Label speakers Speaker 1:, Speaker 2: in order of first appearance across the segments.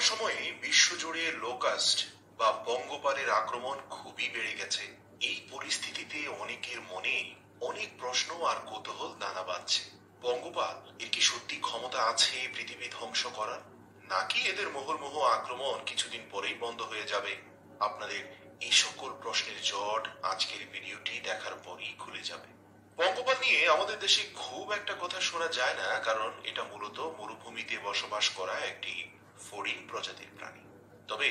Speaker 1: সময়ে বিশ্বজুড়ে লোকাস্ট বা পঙ্গপালের আক্রমণ খুবই বেড়ে গেছে। এই পরিস্থিতিতে অনেকের মনে অনেক প্রশ্ন আর কৌতূহল দানা বাঁধছে পঙ্গপাল এর কি সত্যি ক্ষমতা আছে পৃথিবী ধ্বংস করার? নাকি এদের মোহরমোহ আক্রমণ কিছুদিন পরেই বন্ধ হয়ে যাবে? আপনাদের এই সকল প্রশ্নের খুলে যাবে। পঙ্গপাল নিয়ে আমাদের দেশে খুব একটা কথা শোনা যায় না, কারণ এটা মূলত মরুভূমিতে বসবাস করা একটি ফড়িং প্রজাতির প্রাণী। তবে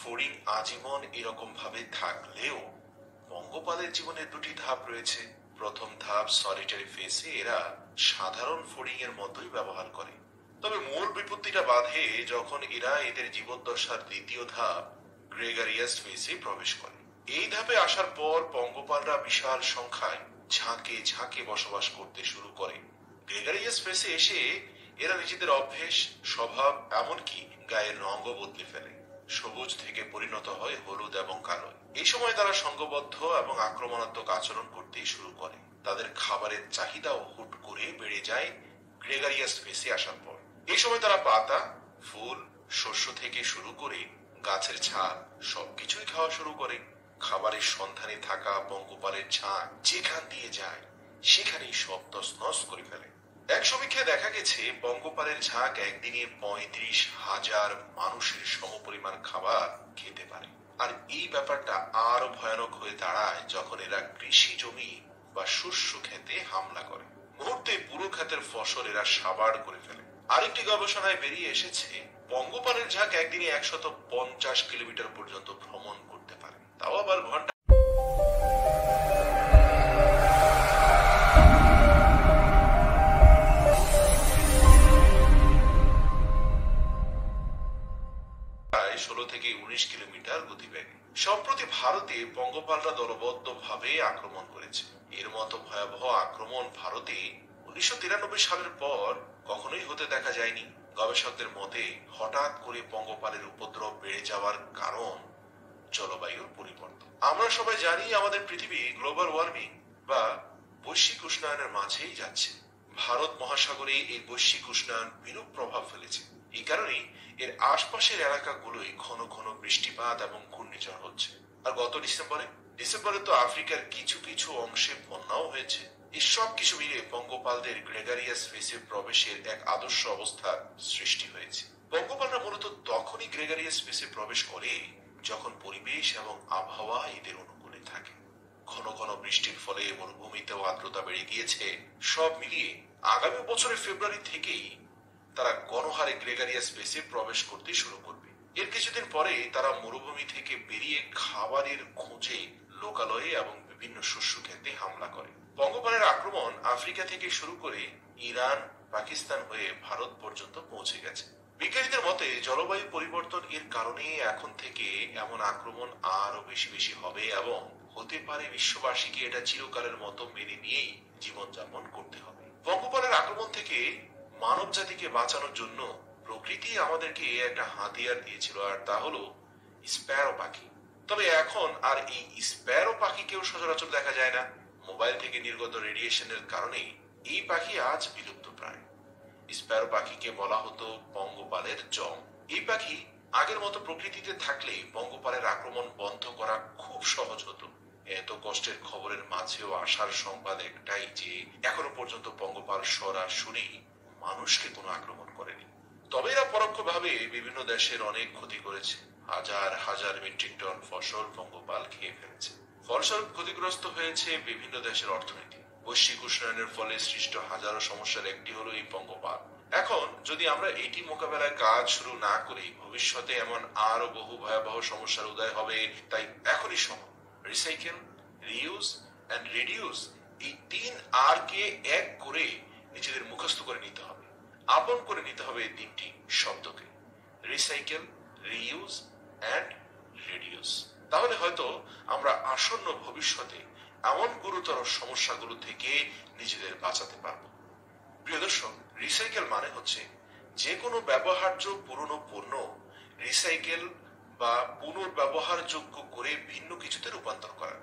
Speaker 1: ফড়িং আজীবন এরকম ভাবে থাকলেও পঙ্গপালের জীবনে দুটি ধাপ রয়েছে। প্রথম ধাপ সলিটারি ফেসে এরা সাধারণ ফড়িং এর মতোই ব্যবহার করে। তবে মূল বিপত্তিটা বাধে যখন এরা এদের জীবদ্দশার দ্বিতীয় ধাপ গ্রেগারিয়াস ফেসে প্রবেশ করে। এই ধাপে আসার পর পঙ্গপালরা বিশাল সংখ্যায় ঝাঁকে ঝাঁকে বসবাস করতে শুরু করে। গ্রেগারিয়াস ফেসে এসে এরা নিজেদের অভ্যেস, স্বভাব, এমনকি গায়ের রঙও বদলে ফেলে। সবুজ থেকে পরিণত হয় হলুদ এবং কালো। এই সময় তারা সংঘবদ্ধ এবং আক্রমণাত্মক আচরণ করতে শুরু করে। তাদের খাবারের চাহিদাও হুট করে বেড়ে যায় গ্রেগারিয়াস ফেসে আসার পর। এই সময় তারা পাতা, ফুল, শস্য থেকে শুরু করে গাছের ছাল সবকিছুই খাওয়া শুরু করে। খাবারের সন্ধানে থাকা পঙ্গপালের ঝাঁক যেখান দিয়ে যায়, সেখানেই সব তসনস করে ফেলে। এক সমীক্ষায় দেখা গেছে পঙ্গপালের ঝাঁক একদিনে পঁয়ত্রিশ হাজার মানুষের সমপরিমাণ খাবার খেতে পারে। আর এই ব্যাপারটা আরও ভয়ানক হয়ে দাঁড়ায় যখন এরা কৃষি জমি বা শস্য খেতে হামলা করে। মুহূর্তে পুরো ক্ষেতের ফসল এরা সাবাড় করে ফেলে। আরেকটি গবেষণায় বেরিয়ে এসেছে পঙ্গপালের ঝাঁক একদিনে একশত পঞ্চাশ কিলোমিটার পর্যন্ত ভ্রমণ করতে পারে। তাও আবার ঘণ্টা ষোলো থেকে উনিশ কিলোমিটার সম্প্রতি ভারতে পঙ্গপালরা দলবদ্ধ ভাবে আক্রমণ করেছে। এর মতো ভয়াবহ আক্রমণ ভারতে উনিশশো তিরানব্বই সালের পর কখনোই হতে দেখা যায়নি। গবেষকদের মতে, হঠাৎ করে পঙ্গপালের উপদ্রব বেড়ে যাওয়ার কারণ পরিবর্তন আমরা সবাই জানি আমাদের পৃথিবী গ্লোবাল ওয়ার্মিং বা বৈশ্বিক উষ্ণায়নের মাঝেই যাচ্ছে। ভারত মহাসাগরে এই বৈশ্বিক উষ্ণায়ন বিরূপ প্রভাব ফেলেছে। এই কারণেই এর আশপাশের এলাকাগুলোই ঘন ঘন বৃষ্টিপাত এবং ঘূর্ণিঝড় হচ্ছে। আর গত ডিসেম্বরে? ডিসেম্বরে তো আফ্রিকার কিছু কিছু অংশে বন্যাও হয়েছে। এই সব কিছু মিলে পঙ্গপালদের গ্রেগারিয়াস ফেসে প্রবেশের এক আদর্শ অবস্থার সৃষ্টি হয়েছে। পঙ্গপালরা মূলত তখনই গ্রেগারিয়াস ফেসে প্রবেশ করে যখন পরিবেশ এবং আবহাওয়া এদের অনুকূলে থাকে, ঘন ঘন বৃষ্টির ফলে মরুভূমিতেও আর্দ্রতা বেড়ে গিয়েছে, সব মিলিয়ে আগামী বছরের ফেব্রুয়ারি থেকেই তারা গণহারে গ্রেগারিয়া স্পেসে প্রবেশ করতে শুরু করবে। এর কিছুদিন পরে তারা মরুভূমি থেকে বেরিয়ে খাবারের খোঁজে লোকালয়ে এবং বিভিন্ন শস্য খেতে হামলা করে। পঙ্গপালের আক্রমণ আফ্রিকা থেকে শুরু করে ইরান, পাকিস্তান হয়ে ভারত পর্যন্ত পৌঁছে গেছে। বিজ্ঞানীদের মতে, জলবায়ু পরিবর্তন এর কারণে এখন থেকে এমন আক্রমণ আরও বেশি বেশি হবে এবং হতে পারে বিশ্ববাসীকে এটা চিরকালের মতো মেনে নিয়েই জীবনযাপন করতে হবে। পঙ্গপালের আক্রমণ থেকে মানব জাতিকে বাঁচানোর জন্য প্রকৃতি আমাদেরকে একটা হাতিয়ার দিয়েছিল, আর তা হলো স্প্যারো পাখি। তবে এখন আর এই স্প্যারো পাখিকেও সচরাচর দেখা যায় না। মোবাইল থেকে নির্গত রেডিয়েশনের কারণে এই পাখি আজ বিলুপ্ত স্প্যারো পাখিকে বলা হতো পঙ্গপালের জম এই পাখি আগের মতো প্রকৃতিতে থাকলে পঙ্গপালের আক্রমণ বন্ধ করা খুব সহজ হতো। এত কষ্টের খবরের মাঝেও আসার সংবাদ একটাই যে, এখনও পর্যন্ত পঙ্গপাল সরাসরি মানুষকে কোনো আক্রমণ করেনি। তবে এরা পরোক্ষভাবে বিভিন্ন দেশের অনেক ক্ষতি করেছে। হাজার হাজার মেট্রিক টন ফসল পঙ্গপাল খেয়ে ফেলেছে। ফলস্বরূপ ক্ষতিগ্রস্ত হয়েছে বিভিন্ন দেশের অর্থনীতি। বৈশ্বিক উষ্ণায়নের ফলে সৃষ্ট হাজারো সমস্যার একটি হলো এই পঙ্গপাল এখন, যদি আমরা এটি মোকাবেলায় কাজ শুরু না করি, ভবিষ্যতে এমন আরও বহু ভয়াবহ সমস্যার উদয় হবে, তাই এখনই সময় রিসাইকেল, রিউজ অ্যান্ড রিডিউস এই তিন আর কে এক করে নিজেদের মুখস্থ করে নিতে হবে। আপন করে নিতে হবে এই তিনটি শব্দকে। রিসাইকেল, রিউজ অ্যান্ড রিডিউস তাহলে হয়তো আমরা আসন্ন ভবিষ্যতে এমন গুরুতর সমস্যাগুলো থেকে নিজেদের বাঁচাতে পারব। প্রিয় দর্শক রিসাইকেল মানে হচ্ছে যে কোনো ব্যবহার্য পুরনো পণ্য রিসাইকেল বা পুনর্ব্যবহারযোগ্য করে ভিন্ন কিছুতে রূপান্তর করা।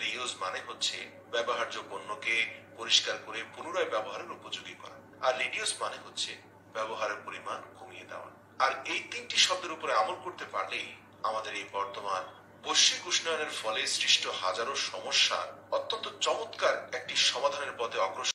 Speaker 1: রিউজ মানে হচ্ছে ব্যবহার্য পণ্যকে পরিষ্কার করে পুনরায় ব্যবহারের উপযোগী করা। আর রিডিউস মানে হচ্ছে ব্যবহারের পরিমাণ কমিয়ে দেওয়া। আর এই তিনটি শব্দের উপরে আমল করতে পারলেই আমাদের এই বর্তমান বৈশ্বিক উষ্ণায়নের ফলে সৃষ্ট হাজারো সমস্যার অত্যন্ত চমৎকার একটি সমাধানের পথে অগ্রসর